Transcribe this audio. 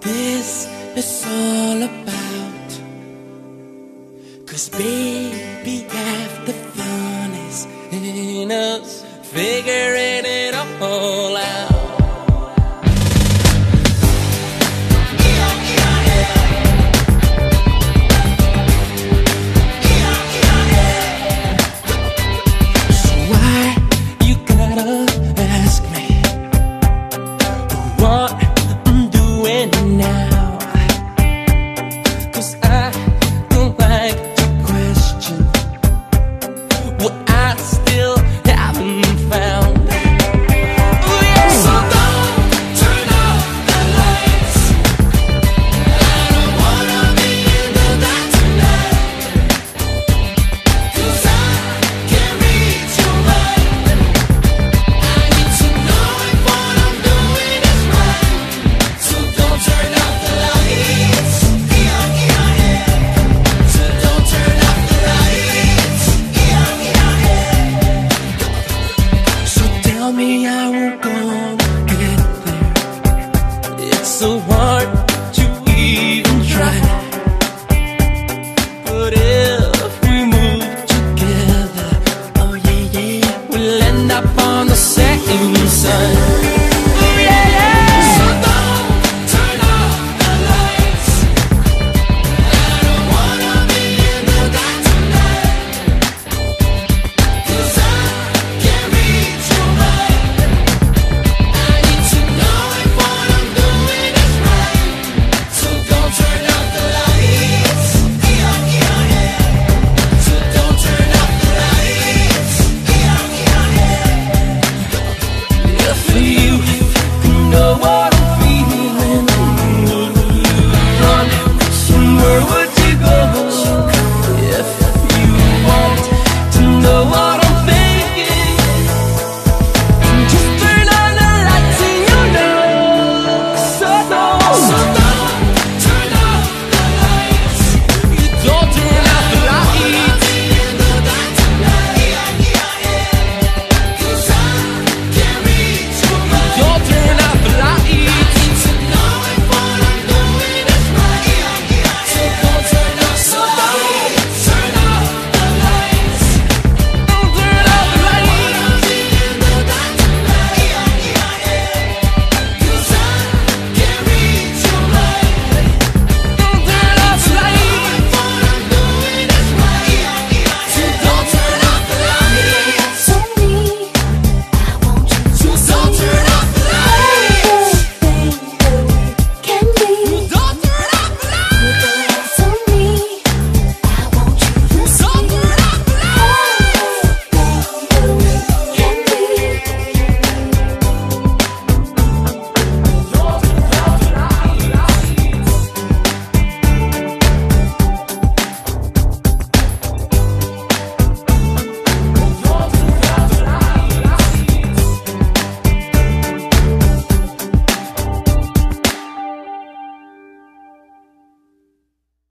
this is all about. Cause baby, half the fun is in us figuring. gonna get there. It's so hard to even try.